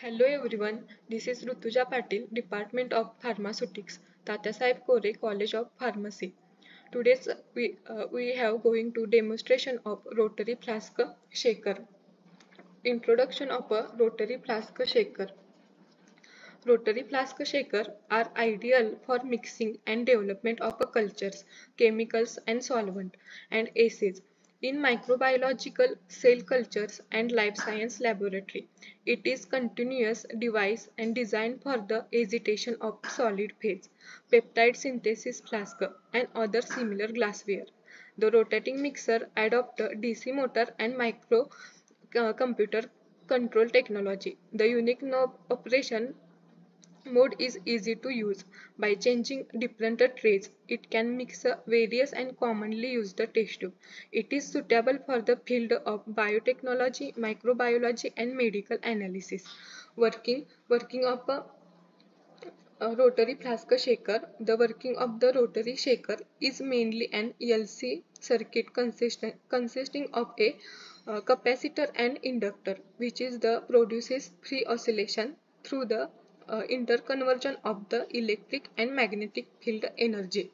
Hello everyone, this is Rutuja Patil, Department of Pharmaceutics, Tatyasaheb Kore College of Pharmacy. Today we, uh, we have going to demonstration of rotary flask shaker. Introduction of a rotary flask shaker. Rotary flask shaker are ideal for mixing and development of cultures, chemicals and solvent and acids in microbiological cell cultures and life science laboratory. It is continuous device and designed for the agitation of solid phase, peptide synthesis flask and other similar glassware. The rotating mixer adopts DC motor and micro uh, computer control technology. The unique knob operation mode is easy to use. By changing different trays, it can mix various and commonly used test tube. It is suitable for the field of biotechnology, microbiology and medical analysis. Working, working of a, rotary flask shaker. The working of the rotary shaker is mainly an LC circuit consisting, of a uh, capacitor and inductor which is the produces free oscillation through the Uh, interconversion of the electric and magnetic field energy.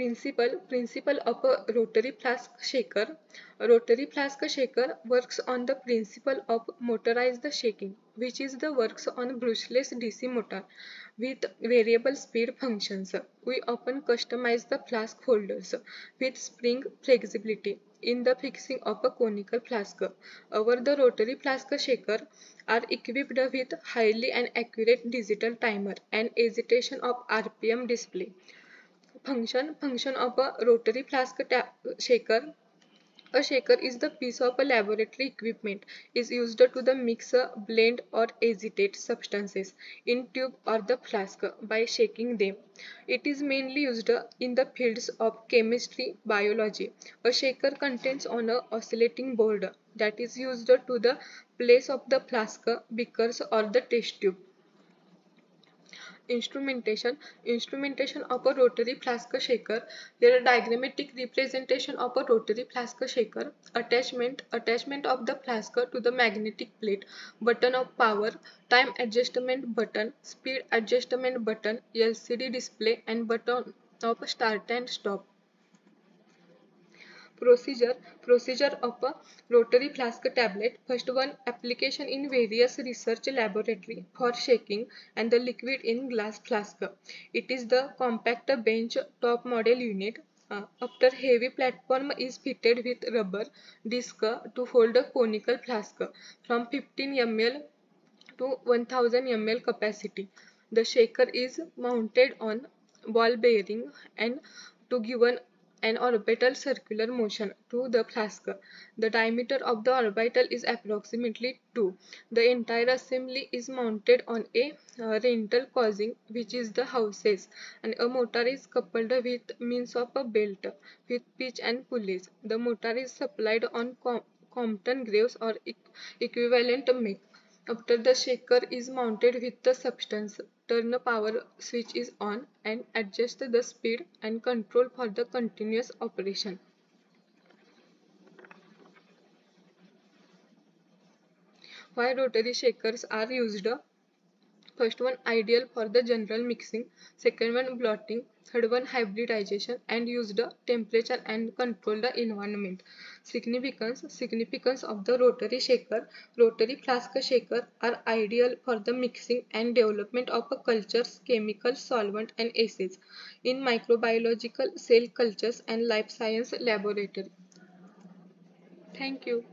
Principle Principle of a rotary flask shaker. A rotary flask shaker works on the principle of motorized shaking, which is the works on brushless DC motor with variable speed functions. We often customize the flask holders with spring flexibility in the fixing of a conical flask. Our the rotary flask shaker are equipped with highly and accurate digital timer and agitation of RPM display function function of a rotary flask shaker a shaker is the piece of a laboratory equipment is used to the mix, uh, blend or agitate substances in tube or the flask by shaking them. It is mainly used uh, in the fields of chemistry, biology. A shaker contains on a oscillating board that is used to the place of the flask, beakers or the test tube instrumentation. Instrumentation of a rotary flask shaker. Here a diagrammatic representation of a rotary flask shaker. Attachment. Attachment of the flask to the magnetic plate. Button of power. Time adjustment button. Speed adjustment button. Lcd display and button of start and stop procedure procedure of a rotary flask tablet first one application in various research laboratory for shaking and the liquid in glass flask. It is the compact bench top model unit. Uh, after heavy platform is fitted with rubber disc to hold a conical flask from 15 ml to 1000 ml capacity. The shaker is mounted on ball bearing and to give an orbital circular motion to the flask. The diameter of the orbital is approximately 2. The entire assembly is mounted on a uh, rental causing which is the houses and a motor is coupled with means of a belt with pitch and pulleys. The motor is supplied on Com Crompton Greaves or equivalent make. After the shaker is mounted with the substance, turn the power switch is on and adjust the speed and control for the continuous operation. Why rotary shakers are used? First one ideal for the general mixing, second one blotting, third one hybridization and use the temperature and control the environment. Significance Significance of the rotary shaker. Rotary flask shaker are ideal for the mixing and development of cultures, chemical solvent and acids in microbiological cell cultures and life science laboratory. Thank you.